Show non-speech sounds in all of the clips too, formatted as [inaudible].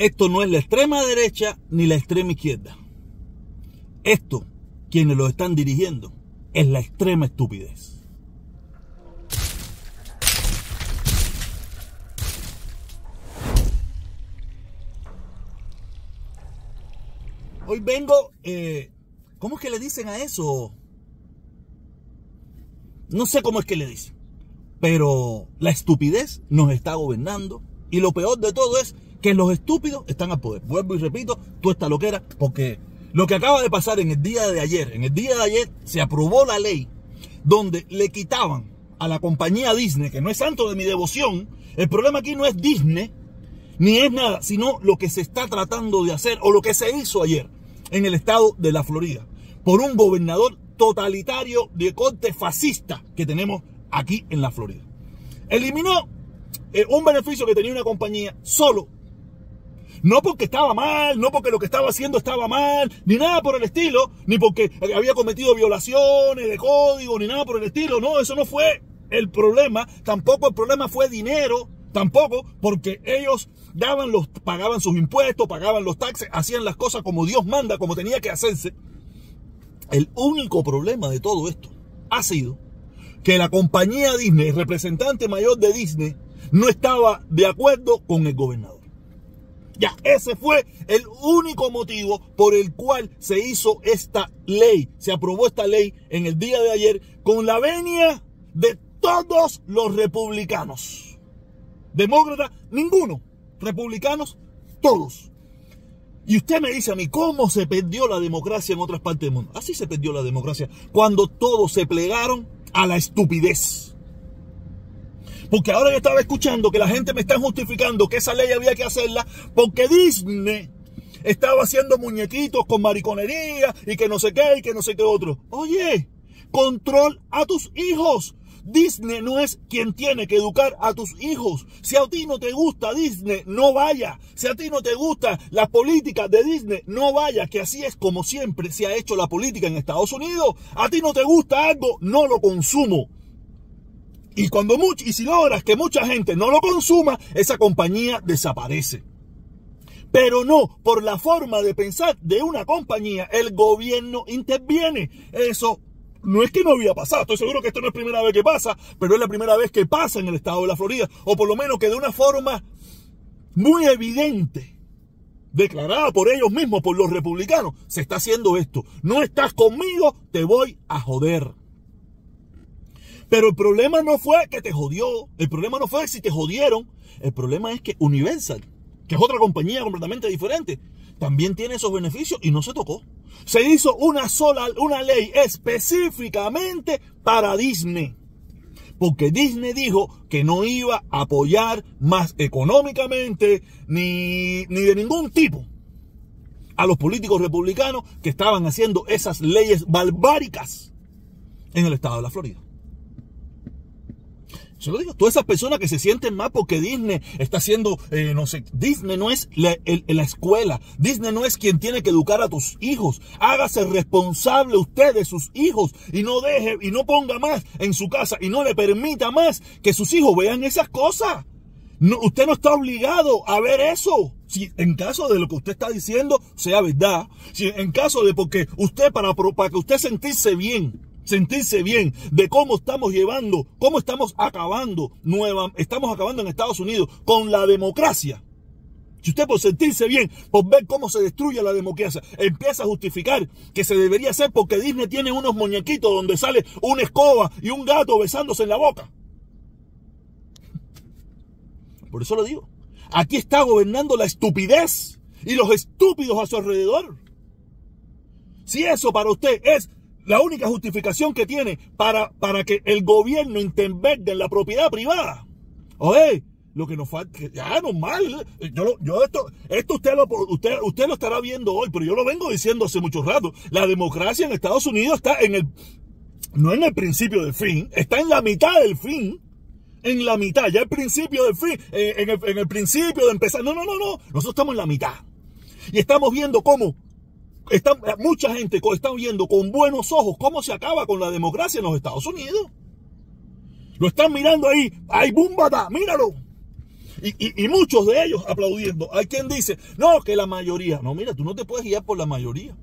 Esto no es la extrema derecha ni la extrema izquierda. Esto, quienes lo están dirigiendo, es la extrema estupidez. Hoy vengo, eh, ¿cómo es que le dicen a eso? No sé cómo es que le dicen, pero la estupidez nos está gobernando y lo peor de todo es que los estúpidos están al poder. Vuelvo y repito, tú esta loquera, porque lo que acaba de pasar en el día de ayer, en el día de ayer se aprobó la ley donde le quitaban a la compañía Disney, que no es santo de mi devoción, el problema aquí no es Disney, ni es nada, sino lo que se está tratando de hacer o lo que se hizo ayer en el estado de la Florida por un gobernador totalitario de corte fascista que tenemos aquí en la Florida. Eliminó eh, un beneficio que tenía una compañía solo. No porque estaba mal, no porque lo que estaba haciendo estaba mal, ni nada por el estilo, ni porque había cometido violaciones de código, ni nada por el estilo. No, eso no fue el problema. Tampoco el problema fue dinero, tampoco porque ellos daban los, pagaban sus impuestos, pagaban los taxes, hacían las cosas como Dios manda, como tenía que hacerse. El único problema de todo esto ha sido que la compañía Disney, el representante mayor de Disney, no estaba de acuerdo con el gobernador. Ya, ese fue el único motivo por el cual se hizo esta ley, se aprobó esta ley en el día de ayer con la venia de todos los republicanos. Demócratas, ninguno. Republicanos, todos. Y usted me dice a mí, ¿cómo se perdió la democracia en otras partes del mundo? Así se perdió la democracia, cuando todos se plegaron a la estupidez. Porque ahora yo estaba escuchando que la gente me está justificando que esa ley había que hacerla porque Disney estaba haciendo muñequitos con mariconería y que no sé qué y que no sé qué otro. Oye, control a tus hijos. Disney no es quien tiene que educar a tus hijos. Si a ti no te gusta Disney, no vaya. Si a ti no te gusta la política de Disney, no vaya. Que así es como siempre se ha hecho la política en Estados Unidos. A ti no te gusta algo, no lo consumo. Y cuando mucho, y si logras que mucha gente no lo consuma, esa compañía desaparece. Pero no, por la forma de pensar de una compañía, el gobierno interviene. Eso no es que no había pasado, estoy seguro que esto no es la primera vez que pasa, pero es la primera vez que pasa en el estado de la Florida, o por lo menos que de una forma muy evidente, declarada por ellos mismos, por los republicanos, se está haciendo esto. No estás conmigo, te voy a joder. Pero el problema no fue que te jodió, el problema no fue si te jodieron, el problema es que Universal, que es otra compañía completamente diferente, también tiene esos beneficios y no se tocó. Se hizo una sola, una ley específicamente para Disney. Porque Disney dijo que no iba a apoyar más económicamente ni, ni de ningún tipo a los políticos republicanos que estaban haciendo esas leyes barbáricas en el estado de la Florida. Se lo digo, todas esas personas que se sienten mal porque Disney está haciendo, eh, no sé, Disney no es la, la, escuela, Disney no es quien tiene que educar a tus hijos. Hágase responsable usted de sus hijos y no deje y no ponga más en su casa y no le permita más que sus hijos vean esas cosas. Usted no está obligado a ver eso. Si en caso de lo que usted está diciendo sea verdad, si en caso de porque usted para, para que usted sentirse bien, sentirse bien de cómo estamos llevando, cómo estamos acabando nueva, estamos acabando en Estados Unidos con la democracia. Si usted por sentirse bien, por ver cómo se destruye la democracia, empieza a justificar que se debería hacer porque Disney tiene unos muñequitos donde sale una escoba y un gato besándose en la boca. Por eso lo digo. Aquí está gobernando la estupidez y los estúpidos a su alrededor. Si eso para usted es la única justificación que tiene para, para que el gobierno intervenga en la propiedad privada. Oye, lo que nos falta, ya normal, yo, yo esto, esto usted lo, usted, usted lo estará viendo hoy, pero yo lo vengo diciendo hace mucho rato. La democracia en Estados Unidos está en el, no en el principio del fin, está en la mitad del fin. En la mitad, ya el principio del fin, eh, en, el, en el principio de empezar. No, no, no, no. Nosotros estamos en la mitad. Y estamos viendo cómo mucha gente está viendo con buenos ojos cómo se acaba con la democracia en los Estados Unidos. Lo están mirando ahí, hay bumbata, míralo. Y, y, muchos de ellos aplaudiendo. Hay quien dice, no, que la mayoría. No, mira, tú no te puedes guiar por la mayoría.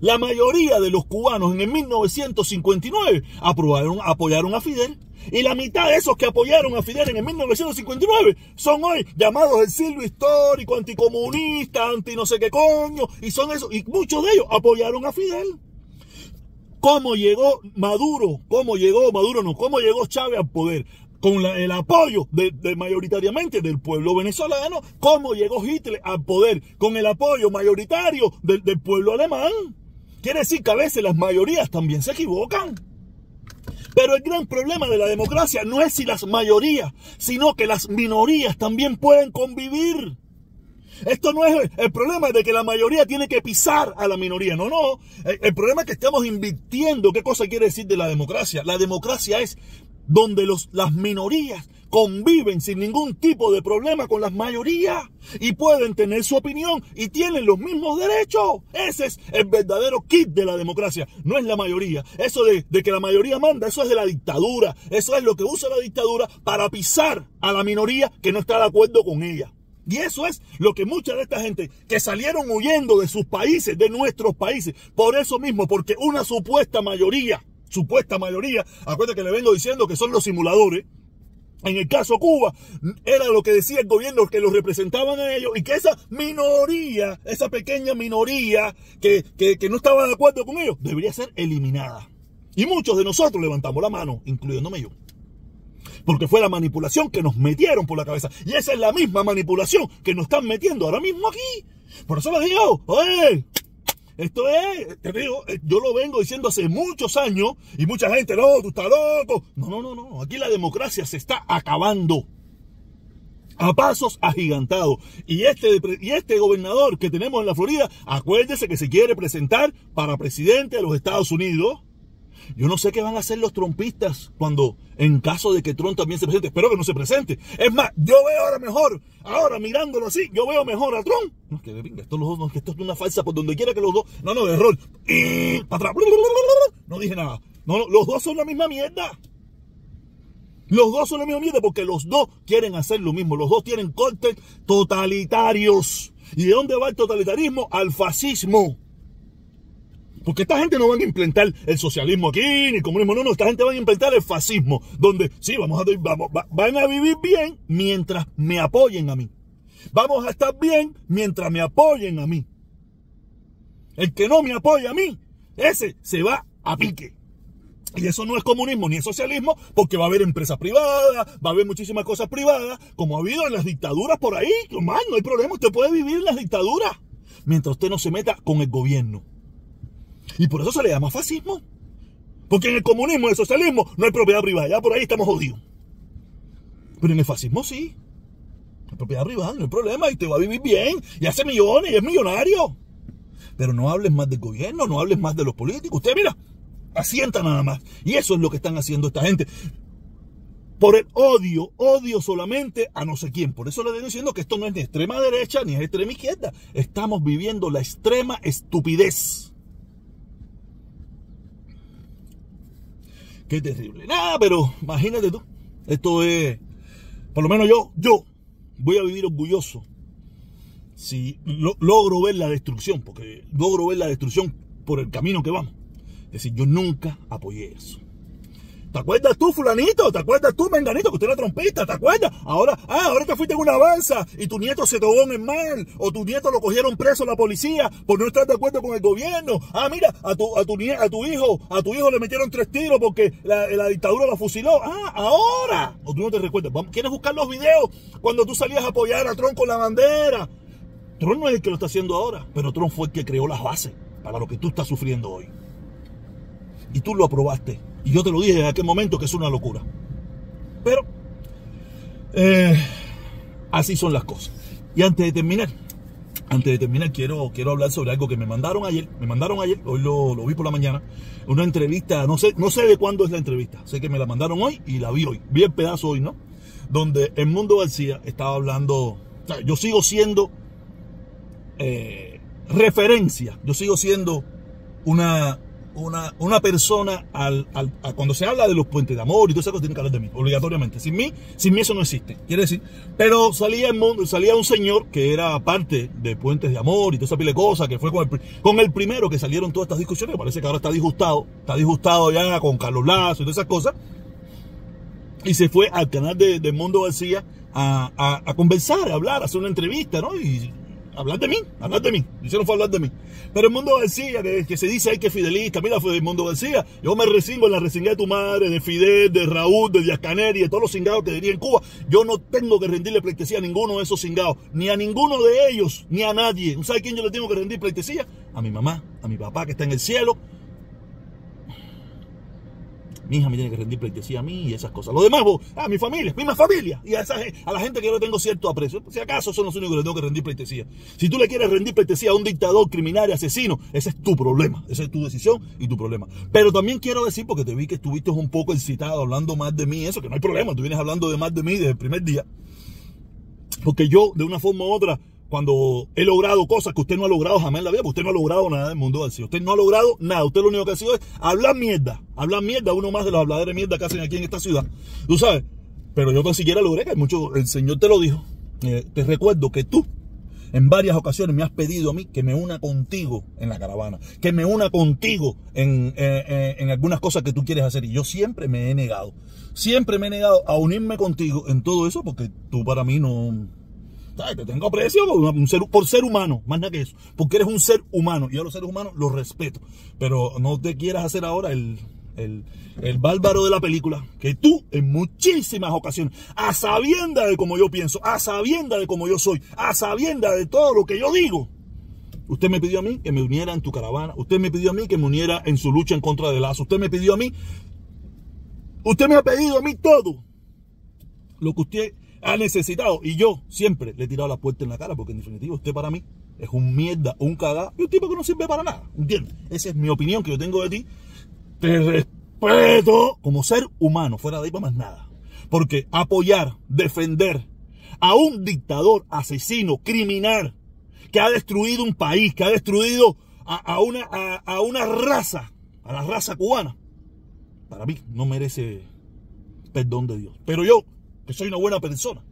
La mayoría de los cubanos en el 1959 aprobaron, apoyaron a Fidel. Y la mitad de esos que apoyaron a Fidel en el 1959 son hoy llamados el siglo histórico, anticomunista, anti no sé qué coño. Y son esos. Y muchos de ellos apoyaron a Fidel. ¿Cómo llegó Maduro? ¿Cómo llegó Maduro? No, ¿cómo llegó Chávez al poder? Con el apoyo de, mayoritariamente del pueblo venezolano. ¿Cómo llegó Hitler al poder? Con el apoyo mayoritario del, del pueblo alemán. Quiere decir que a veces las mayorías también se equivocan. Pero el gran problema de la democracia no es si las mayorías, sino que las minorías también pueden convivir. Esto no es el problema de que la mayoría tiene que pisar a la minoría. No, no. El, problema es que estamos invirtiendo. ¿Qué cosa quiere decir de la democracia? La democracia es donde los, las minorías conviven sin ningún tipo de problema con las mayorías y pueden tener su opinión y tienen los mismos derechos. Ese es el verdadero kit de la democracia, no es la mayoría. Eso de, de, que la mayoría manda, eso es de la dictadura. Eso es lo que usa la dictadura para pisar a la minoría que no está de acuerdo con ella. Y eso es lo que mucha de esta gente que salieron huyendo de sus países, de nuestros países, por eso mismo, porque una supuesta mayoría, supuesta mayoría, acuérdate que le vengo diciendo que son los simuladores, en el caso Cuba, era lo que decía el gobierno que los representaban a ellos y que esa minoría, esa pequeña minoría que, que, no estaba de acuerdo con ellos, debería ser eliminada. Y muchos de nosotros levantamos la mano, incluyéndome yo. Porque fue la manipulación que nos metieron por la cabeza. Y esa es la misma manipulación que nos están metiendo ahora mismo aquí. Por eso les digo, oye, esto es, te digo, eh, yo lo vengo diciendo hace muchos años y mucha gente, no, tú estás loco. No, no, no, no. Aquí la democracia se está acabando a pasos agigantados. Y este, y este gobernador que tenemos en la Florida, acuérdese que se quiere presentar para presidente de los Estados Unidos. Yo no sé qué van a hacer los trompistas cuando, en caso de que Trump también se presente, espero que no se presente. Es más, yo veo ahora mejor, ahora mirándolo así, yo veo mejor a Trump. No, que esto, los dos, que esto es una falsa por donde quiera que los dos. No, no, error. Y para atrás. No dije nada. No, no, los dos son la misma mierda. Los dos son la misma mierda porque los dos quieren hacer lo mismo. Los dos tienen cortes totalitarios. ¿Y de dónde va el totalitarismo? Al fascismo. Porque esta gente no van a implementar el socialismo aquí, ni el comunismo, no, no, esta gente va a implementar el fascismo, donde sí, vamos a, van a vivir bien mientras me apoyen a mí. Vamos a estar bien mientras me apoyen a mí. El que no me apoya a mí, ese se va a pique. Y eso no es comunismo ni es socialismo, porque va a haber empresas privadas, va a haber muchísimas cosas privadas, como ha habido en las dictaduras por ahí. Más, no hay problema, usted puede vivir en las dictaduras, mientras usted no se meta con el gobierno. Y por eso se le llama fascismo. Porque en el comunismo, en el socialismo, no hay propiedad privada. Ya por ahí estamos jodidos. Pero en el fascismo sí. Hay propiedad privada, no hay problema. Y te va a vivir bien. Y hace millones y es millonario. Pero no hables más del gobierno, no hables más de los políticos. Usted mira, asienta nada más. Y eso es lo que están haciendo esta gente. Por el odio, odio solamente a no sé quién. Por eso le estoy diciendo que esto no es ni extrema derecha ni es extrema izquierda. Estamos viviendo la extrema estupidez. Qué terrible. Nada, pero imagínate tú. Esto es, por lo menos yo, yo voy a vivir orgulloso si logro ver la destrucción, porque logro ver la destrucción por el camino que vamos. Es decir, yo nunca apoyé eso. ¿Te acuerdas tú, fulanito? ¿Te acuerdas tú, menganito, que usted era trompista? ¿Te acuerdas? Ahora, ah, ahora te fuiste en una avanza y tu nieto se tocó en el mal, o tu nieto lo cogieron preso la policía por no estar de acuerdo con el gobierno. Ah, mira, a tu, a tu, a tu hijo, a tu hijo le metieron tres tiros porque la, dictadura lo fusiló. Ah, ahora. O tú no te recuerdas. ¿Quieres buscar los videos cuando tú salías a apoyar a Trump con la bandera? Trump no es el que lo está haciendo ahora, pero Trump fue el que creó las bases para lo que tú estás sufriendo hoy. Y tú lo aprobaste. Y yo te lo dije en aquel momento que es una locura. Pero eh, así son las cosas. Y antes de terminar, antes de terminar, quiero, quiero hablar sobre algo que me mandaron ayer. Me mandaron ayer, hoy lo, vi por la mañana. Una entrevista, no sé, no sé de cuándo es la entrevista. Sé que me la mandaron hoy y la vi hoy. Vi el pedazo hoy, ¿no? Donde el mundo García estaba hablando. yo sigo siendo eh, referencia. Yo sigo siendo una una, una persona, al, cuando se habla de los puentes de amor y todo eso, tiene que hablar de mí, obligatoriamente. Sin mí, sin mí eso no existe, quiere decir. Pero salía, el, salía un señor que era parte de puentes de amor y toda esa pile de cosas, que fue con el, con el primero que salieron todas estas discusiones, parece que ahora está disgustado, está disgustado ya con Carlos Lazo y todas esas cosas. Y se fue al canal de, de Mundo García a, a, a, conversar, a hablar, a hacer una entrevista, ¿no? Hablar de mí, hablar de mí. Hicieron fue hablar de mí. Pero el mundo García, que, se dice ahí que fidelista, mira, fue el mundo García. Yo me resingo en la resinga de tu madre, de Fidel, de Raúl, de Díaz Caneri, de todos los cingados que diría en Cuba. Yo no tengo que rendirle pleitesía a ninguno de esos cingados, ni a ninguno de ellos, ni a nadie. ¿Sabes quién yo le tengo que rendir pleitesía? A mi mamá, a mi papá que está en el cielo, mi hija me tiene que rendir pleitesía a mí y esas cosas. Lo demás, a mi familia, misma familia. Y a, esa, a la gente que yo le tengo cierto aprecio. Si acaso son los únicos que le tengo que rendir pleitesía. Si tú le quieres rendir pleitesía a un dictador, criminal y asesino, ese es tu problema. Esa es tu decisión y tu problema. Pero también quiero decir, porque te vi que estuviste un poco excitado hablando más de mí, eso que no hay problema. Tú vienes hablando de más de mí desde el primer día. Porque yo, de una forma u otra, cuando he logrado cosas que usted no ha logrado jamás en la vida, porque usted no ha logrado nada en el mundo del Usted no ha logrado nada. Usted lo único que ha sido es hablar mierda. Hablar mierda, uno más de los habladores de mierda que hacen aquí en esta ciudad. Tú sabes. Pero yo tan siquiera logré que el Señor te lo dijo. Eh, te recuerdo que tú en varias ocasiones me has pedido a mí que me una contigo en la caravana, que me una contigo en, eh, eh, en algunas cosas que tú quieres hacer. Y yo siempre me he negado. Siempre me he negado a unirme contigo en todo eso porque tú para mí no, te tengo aprecio por, ser, humano, más nada que eso. Porque eres un ser humano. Y a los seres humanos los respeto. Pero no te quieras hacer ahora el, el, el, bárbaro de la película, que tú en muchísimas ocasiones, a sabienda de cómo yo pienso, a sabienda de cómo yo soy, a sabienda de todo lo que yo digo, usted me pidió a mí que me uniera en tu caravana, usted me pidió a mí que me uniera en su lucha en contra de Lazo, usted me pidió a mí, usted me ha pedido a mí todo lo que usted ha necesitado. Y yo siempre le he tirado la puerta en la cara, porque en definitiva usted para mí es un mierda, un cagá y un tipo que no sirve para nada. ¿Entiendes? Esa es mi opinión que yo tengo de ti. Te respeto como ser humano, fuera de ahí para más nada. Porque apoyar, defender a un dictador, asesino, criminal, que ha destruido un país, que ha destruido a, una, a una raza, a la raza cubana, para mí no merece perdón de Dios. Pero yo que soy una buena persona.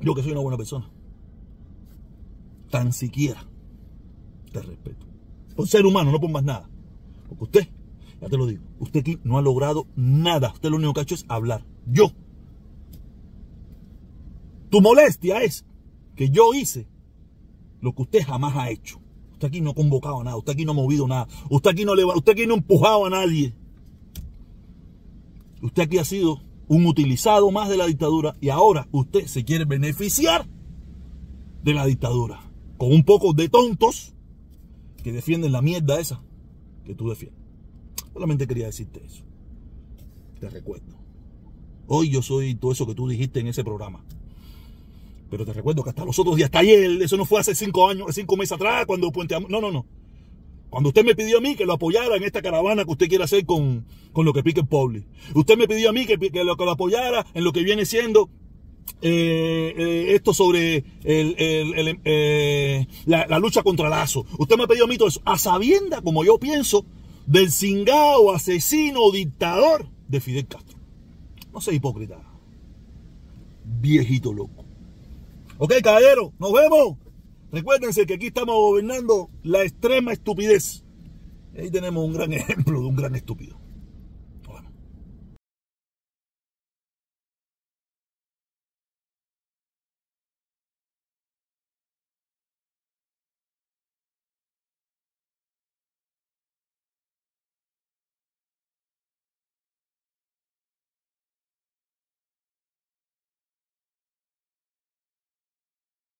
Yo que soy una buena persona. Tan siquiera te respeto. Por ser humano, no por más nada. Porque usted, ya te lo digo, usted aquí no ha logrado nada. Usted lo único que ha hecho es hablar. Yo. Tu molestia es que yo hice lo que usted jamás ha hecho. Usted aquí no ha convocado nada, usted aquí no ha movido nada, usted aquí no, le, usted aquí no ha empujado a nadie. Usted aquí ha sido un utilizado más de la dictadura y ahora usted se quiere beneficiar de la dictadura. Con un poco de tontos que defienden la mierda esa que tú defiendes. Solamente quería decirte eso. Te recuerdo. Hoy yo soy todo eso que tú dijiste en ese programa. Pero te recuerdo que hasta los otros días, hasta ayer, eso no fue hace cinco años, cinco meses atrás, cuando Puente No, no, no. Cuando usted me pidió a mí que lo apoyara en esta caravana que usted quiere hacer con, lo que pique el Publi. Usted me pidió a mí que, lo, que lo apoyara en lo que viene siendo eh, eh, esto sobre eh, la, lucha contra Lazo. Usted me ha pedido a mí todo eso, a sabienda, como yo pienso, del cingado, asesino, dictador de Fidel Castro. No sea hipócrita. Viejito loco. Ok, caballero, nos vemos. Recuérdense que aquí estamos gobernando la extrema estupidez. Ahí tenemos un gran [laughs] ejemplo de un gran estúpido.